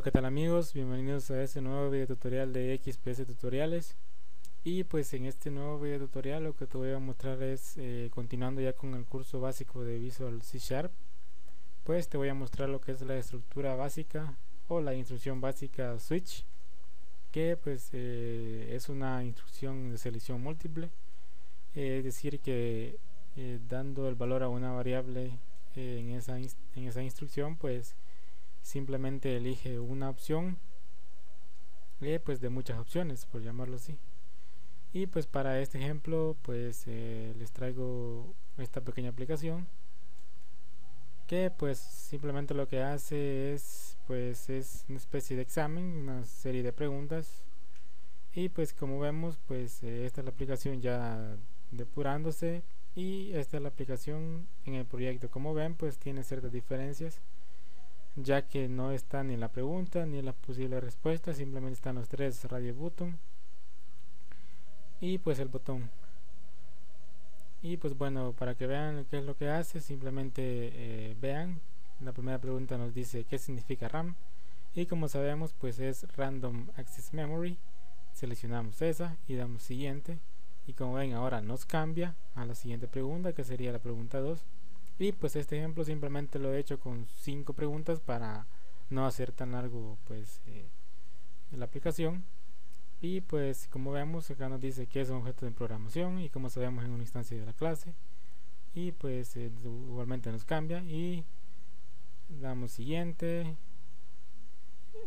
Hola qué tal amigos, bienvenidos a este nuevo video tutorial de XPS Tutoriales. Y pues en este nuevo video tutorial lo que te voy a mostrar es eh, continuando ya con el curso básico de Visual C Sharp pues te voy a mostrar lo que es la estructura básica o la instrucción básica switch que pues eh, es una instrucción de selección múltiple. Eh, es decir que dando el valor a una variable en, esa en esa instrucción pues simplemente elige una opción eh, pues de muchas opciones por llamarlo así. Y pues para este ejemplo pues eh, les traigo esta pequeña aplicación que pues simplemente lo que hace es pues es una especie de examen una serie de preguntas. Y pues como vemos pues eh, esta es la aplicación ya depurándose. Y esta es la aplicación en el proyecto. Como ven pues tiene ciertas diferencias ya que no está ni la pregunta ni la posible respuesta, simplemente están los tres radio button. Y pues el botón. Y pues bueno, para que vean qué es lo que hace, simplemente eh, vean, la primera pregunta nos dice qué significa RAM y como sabemos pues es Random Access Memory, seleccionamos esa y damos siguiente. Y como ven ahora nos cambia a la siguiente pregunta que sería la pregunta 2 y pues este ejemplo simplemente lo he hecho con cinco preguntas para no hacer tan largo pues eh, la aplicación. Y pues como vemos acá nos dice que es un objeto de programación y como sabemos en una instancia de la clase. Y pues eh, igualmente nos cambia y damos siguiente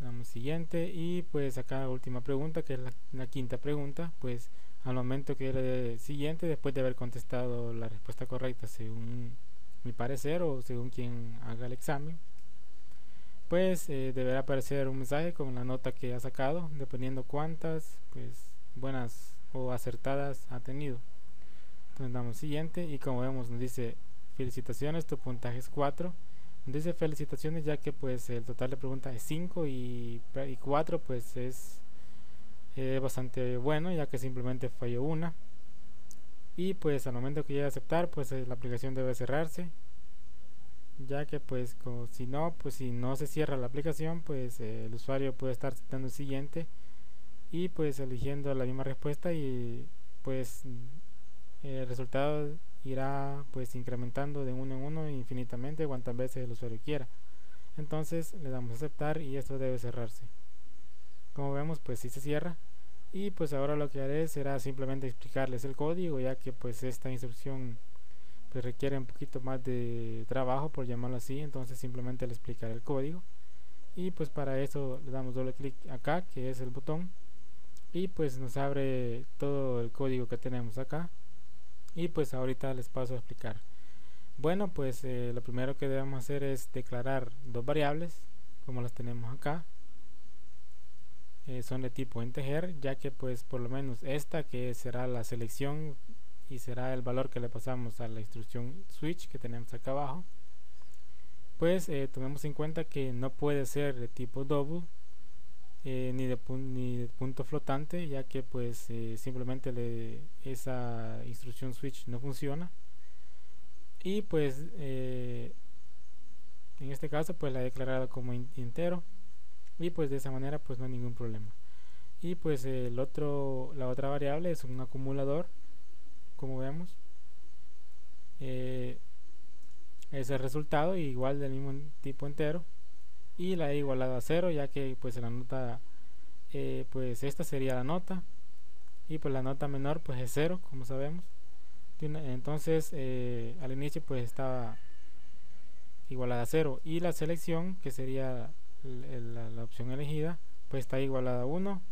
damos siguiente y pues acá última pregunta que es la, quinta pregunta pues al momento que le siguiente después de haber contestado la respuesta correcta según mi parecer o según quien haga el examen pues eh, deberá aparecer un mensaje con la nota que ha sacado dependiendo cuántas pues buenas o acertadas ha tenido. Entonces damos siguiente y como vemos nos dice felicitaciones tu puntaje es 4 nos dice felicitaciones ya que pues el total de preguntas es 5 y, y 4 pues es bastante bueno ya que simplemente falló una y pues al momento que llegue a aceptar pues eh, la aplicación debe cerrarse. Ya que pues como si no pues si no se cierra la aplicación pues eh, el usuario puede estar dando el siguiente y pues eligiendo la misma respuesta y pues el resultado irá pues incrementando de uno en uno infinitamente cuantas veces el usuario quiera. Entonces le damos a aceptar y esto debe cerrarse. Como vemos pues si se cierra y pues ahora lo que haré será simplemente explicarles el código ya que pues esta instrucción pues requiere un poquito más de trabajo por llamarlo así. Entonces simplemente le explicaré el código. Y pues para eso le damos doble clic acá que es el botón. Y pues nos abre todo el código que tenemos acá. Y pues ahorita les paso a explicar. Bueno pues eh, lo primero que debemos hacer es declarar dos variables como las tenemos acá eh, son de tipo integer ya que pues por lo menos esta que será la selección y será el valor que le pasamos a la instrucción switch que tenemos acá abajo pues eh, tomemos en cuenta que no puede ser de tipo double eh, ni, de ni, de punto flotante ya que pues simplemente le, esa instrucción switch no funciona. Y pues en este caso pues la he declarado como entero y pues de esa manera pues no hay ningún problema. Y pues el otro la otra variable es un acumulador como vemos eh, es el resultado igual del mismo tipo entero y la he igualado a cero ya que pues la nota eh, pues esta sería la nota y pues la nota menor pues es cero como sabemos. Entonces eh, al inicio pues estaba igualada a cero y la selección que sería la, opción elegida pues está igualada a 1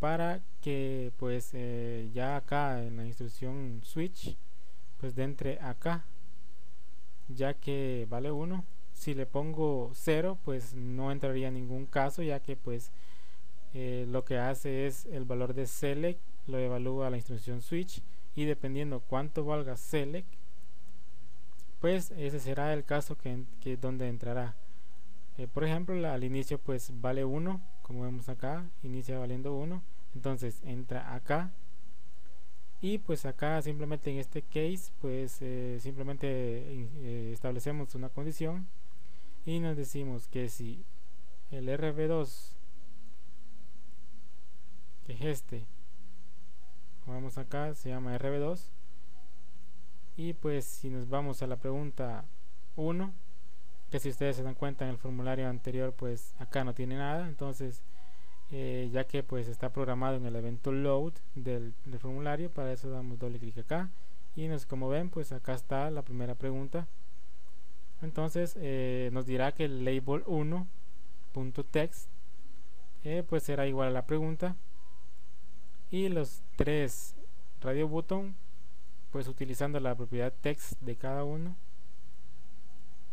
para que pues eh, ya acá en la instrucción switch pues de entre acá ya que vale 1 si le pongo 0 pues no entraría en ningún caso ya que pues eh, lo que hace es el valor de select lo evalúa la instrucción switch y dependiendo cuánto valga select pues ese será el caso que, que donde entrará eh, por ejemplo al inicio pues vale 1 como vemos acá inicia valiendo 1 entonces entra acá. Y pues acá simplemente en este case pues eh, simplemente eh, establecemos una condición y nos decimos que si el RB2 que es este vamos acá se llama RB2 y pues si nos vamos a la pregunta 1 que si ustedes se dan cuenta en el formulario anterior pues acá no tiene nada. Entonces eh, ya que pues está programado en el evento load del, formulario para eso damos doble clic acá. Y nos como ven pues acá está la primera pregunta. Entonces eh, nos dirá que el label 1.text eh, pues será igual a la pregunta. Y los tres radio button pues utilizando la propiedad text de cada uno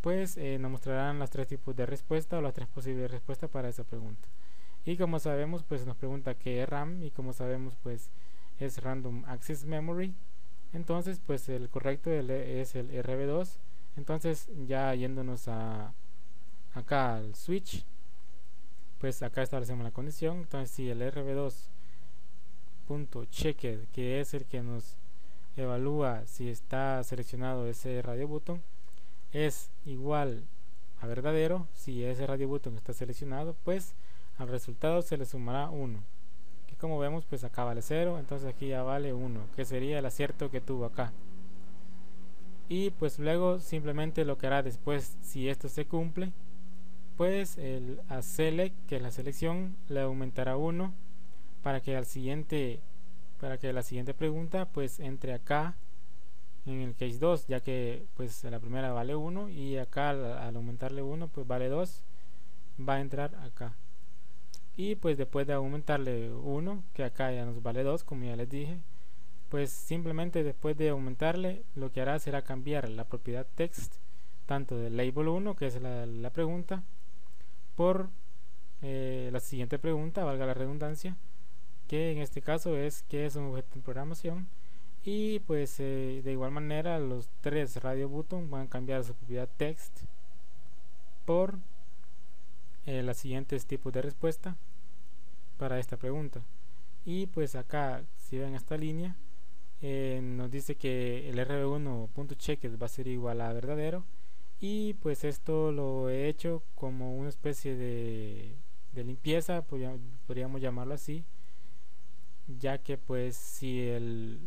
pues eh, nos mostrarán los tres tipos de respuesta o las tres posibles respuestas para esa pregunta. Y como sabemos pues nos pregunta qué es RAM y como sabemos pues es Random Access Memory. Entonces pues el correcto es el RB2 entonces ya yéndonos a acá al switch pues acá establecemos la condición. Entonces si el RB2 punto checked que es el que nos evalúa si está seleccionado ese radio button es igual a verdadero si ese radio button está seleccionado pues al resultado se le sumará 1 que como vemos pues acá vale 0 entonces aquí ya vale 1 que sería el acierto que tuvo acá. Y pues luego simplemente lo que hará después si esto se cumple pues el a select que es la selección le aumentará 1 para que al siguiente para que la siguiente pregunta pues entre acá en el case 2 ya que pues la primera vale 1 y acá al, aumentarle 1 pues vale 2 va a entrar acá. Y pues después de aumentarle 1 que acá ya nos vale 2 como ya les dije pues simplemente después de aumentarle lo que hará será cambiar la propiedad text tanto del label 1 que es la, pregunta por eh, la siguiente pregunta valga la redundancia que en este caso es que es un objeto de programación y pues eh, de igual manera los tres radio button van a cambiar su propiedad text por eh, las siguientes tipos de respuesta para esta pregunta. Y pues acá si ven esta línea eh, nos dice que el rb1.checked va a ser igual a verdadero. Y pues esto lo he hecho como una especie de, de limpieza podríamos llamarlo así ya que pues si el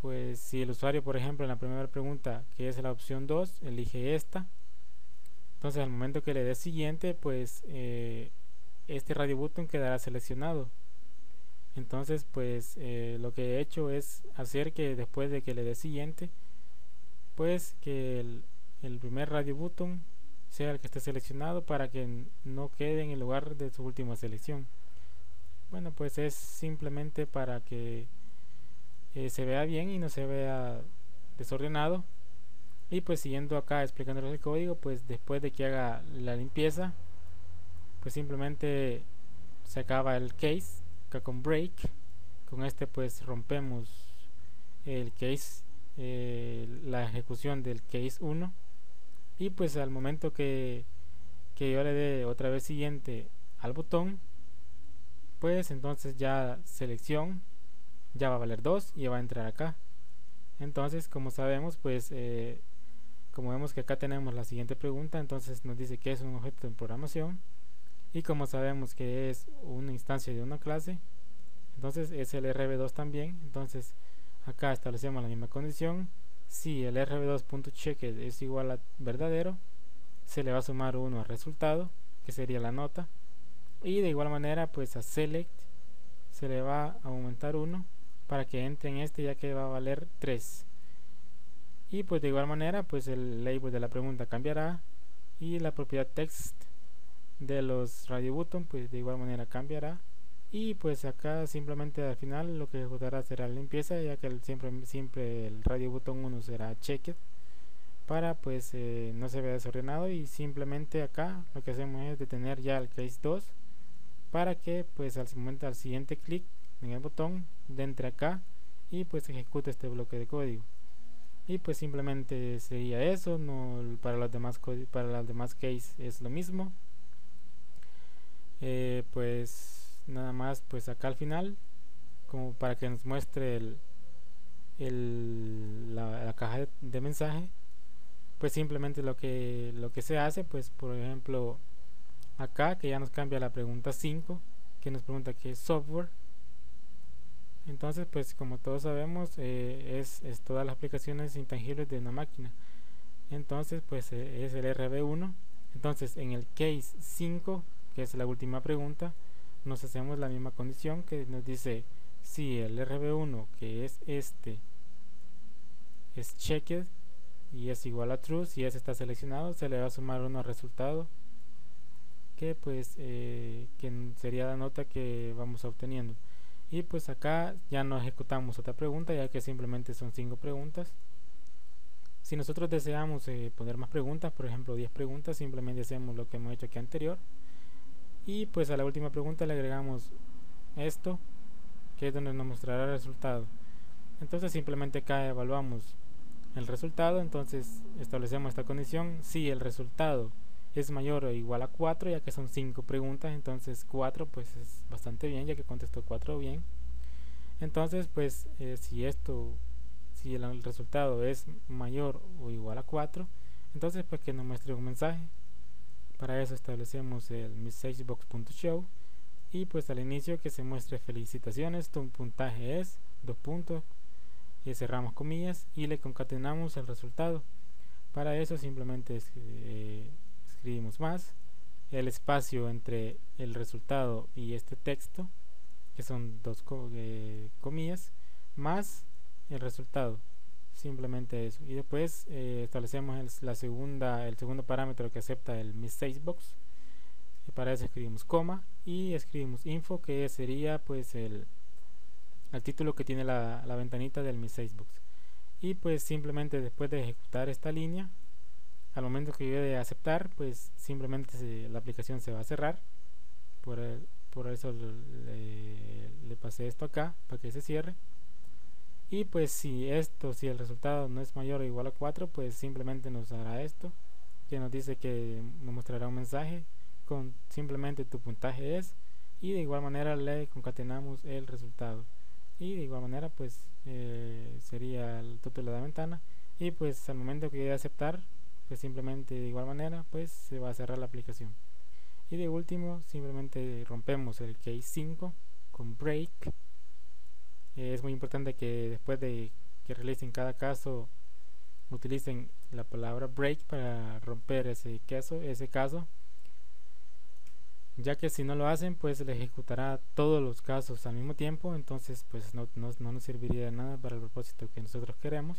pues si el usuario por ejemplo en la primera pregunta que es la opción 2 elige esta. Entonces al momento que le dé siguiente pues eh, este radio button quedará seleccionado. Entonces pues eh, lo que he hecho es hacer que después de que le dé siguiente pues que el, el primer radio button sea el que esté seleccionado para que no quede en el lugar de su última selección. Bueno pues es simplemente para que eh, se vea bien y no se vea desordenado. Y pues siguiendo acá explicándoles el código pues después de que haga la limpieza pues simplemente se acaba el case acá con break. Con este pues rompemos el case eh, la ejecución del case 1 y pues al momento que, que yo le dé otra vez siguiente al botón pues entonces ya selección ya va a valer 2 y va a entrar acá. Entonces como sabemos pues eh, como vemos que acá tenemos la siguiente pregunta entonces nos dice que es un objeto de programación y como sabemos que es una instancia de una clase entonces es el rb2 también. Entonces acá establecemos la misma condición. Si el rb2.checked es igual a verdadero se le va a sumar 1 al resultado que sería la nota. Y de igual manera pues a select se le va a aumentar 1 para que entre en este ya que va a valer 3 y pues de igual manera pues el label de la pregunta cambiará y la propiedad text de los radio button pues de igual manera cambiará. Y pues acá simplemente al final lo que ejecutará será limpieza ya que siempre, siempre el radio button 1 será checked para pues eh, no se vea desordenado. Y simplemente acá lo que hacemos es detener ya el case 2 para que pues al momento al siguiente clic en el botón de entre acá y pues ejecute este bloque de código. Y pues simplemente sería eso no para los demás para las demás case es lo mismo. Eh, pues nada más pues acá al final como para que nos muestre el, el la, caja de mensaje pues simplemente lo que lo que se hace pues por ejemplo acá que ya nos cambia la pregunta 5 que nos pregunta qué es software entonces pues como todos sabemos eh, es, todas las aplicaciones intangibles de una máquina. Entonces pues eh, es el RB1 entonces en el case 5 que es la última pregunta nos hacemos la misma condición que nos dice si el RB1 que es este es checked y es igual a true si ese está seleccionado se le va a sumar uno al resultado que pues eh, que sería la nota que vamos obteniendo y pues acá ya no ejecutamos otra pregunta ya que simplemente son cinco preguntas. Si nosotros deseamos eh, poner más preguntas por ejemplo 10 preguntas simplemente hacemos lo que hemos hecho aquí anterior. Y pues a la última pregunta le agregamos esto que es donde nos mostrará el resultado. Entonces simplemente acá evaluamos el resultado entonces establecemos esta condición. Si el resultado es mayor o igual a 4 ya que son 5 preguntas entonces 4 pues es bastante bien ya que contestó 4 bien. Entonces pues eh, si esto si el, resultado es mayor o igual a 4 entonces pues que nos muestre un mensaje. Para eso establecemos el messagebox.show y pues al inicio que se muestre felicitaciones tu puntaje es dos puntos. Y cerramos comillas y le concatenamos el resultado. Para eso simplemente eh, escribimos más el espacio entre el resultado y este texto que son dos eh, comillas más el resultado. Simplemente eso. Y después eh, establecemos la segunda el segundo parámetro que acepta el box y para eso escribimos coma y escribimos info que sería pues el al título que tiene la, ventanita del Mi Box y pues simplemente después de ejecutar esta línea al momento que yo de aceptar pues simplemente la aplicación se va a cerrar. Por, por eso le, le, pasé esto acá para que se cierre. Y pues si esto si el resultado no es mayor o igual a 4 pues simplemente nos hará esto que nos dice que nos mostrará un mensaje con simplemente tu puntaje es y de igual manera le concatenamos el resultado. Y de igual manera pues eh, sería el título de la ventana. Y pues al momento que de aceptar pues simplemente de igual manera pues se va a cerrar la aplicación. Y de último simplemente rompemos el case 5 con break. Eh, es muy importante que después de que realicen cada caso utilicen la palabra break para romper ese caso ese caso. Ya que si no lo hacen pues le ejecutará todos los casos al mismo tiempo. Entonces pues no, no, nos serviría de nada para el propósito que nosotros queremos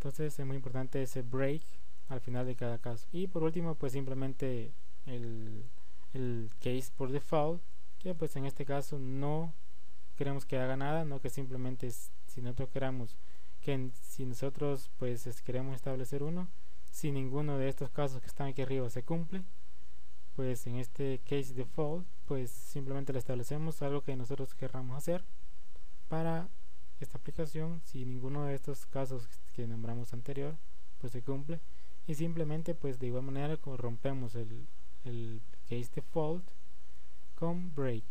entonces es muy importante ese break al final de cada caso. Y por último pues simplemente el, el case por default que pues en este caso no queremos que haga nada no que simplemente si nosotros queramos que si nosotros pues queremos establecer uno si ninguno de estos casos que están aquí arriba se cumple pues en este case default pues simplemente le establecemos algo que nosotros querramos hacer para esta aplicación si ninguno de estos casos que nombramos anterior pues se cumple. Y simplemente pues de igual manera rompemos el, el case default con break.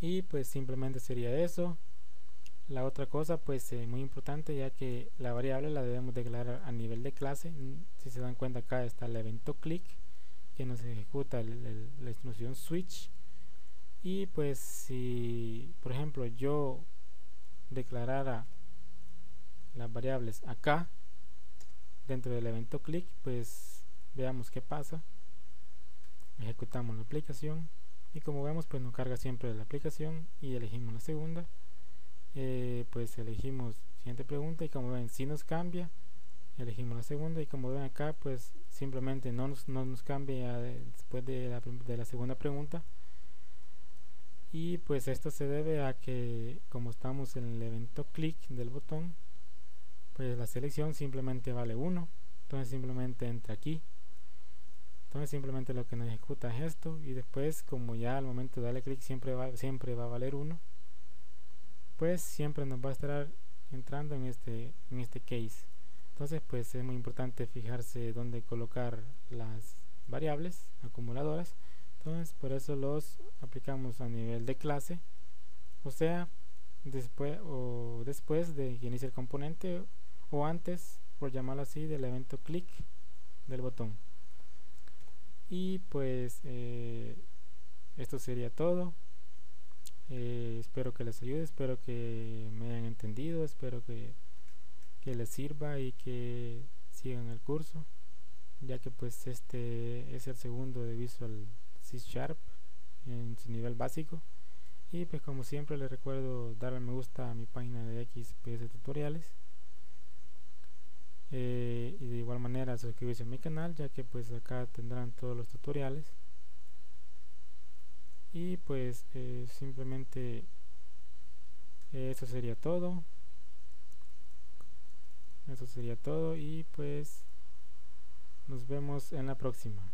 Y pues simplemente sería eso. La otra cosa pues eh, muy importante ya que la variable la debemos declarar a nivel de clase. Si se dan cuenta acá está el evento click que nos ejecuta la instrucción switch. Y pues si por ejemplo yo declarara las variables acá dentro del evento click pues veamos qué pasa. Ejecutamos la aplicación y como vemos pues nos carga siempre la aplicación y elegimos la segunda. Eh, pues elegimos siguiente pregunta y como ven si nos cambia elegimos la segunda y como ven acá pues simplemente no nos, no nos cambia después de la, de la segunda pregunta y pues esto se debe a que como estamos en el evento clic del botón pues la selección simplemente vale 1 entonces simplemente entra aquí. Entonces simplemente lo que nos ejecuta es esto. Y después como ya al momento de darle clic siempre va, siempre va a valer 1 pues siempre nos va a estar entrando en este en este case. Entonces pues es muy importante fijarse dónde colocar las variables acumuladoras entonces por eso los aplicamos a nivel de clase. O sea después o después de que inicie el componente o antes por llamarlo así del evento click del botón. Y pues eh, esto sería todo. Eh, espero que les ayude espero que me hayan entendido espero que, que les sirva y que sigan el curso ya que pues este es el segundo de Visual C Sharp en su nivel básico. Y pues como siempre les recuerdo darle me gusta a mi página de XPS tutoriales. Eh, y de igual manera suscribirse a mi canal ya que pues acá tendrán todos los tutoriales. Y pues eh, simplemente eso sería todo. Eso sería todo y pues nos vemos en la próxima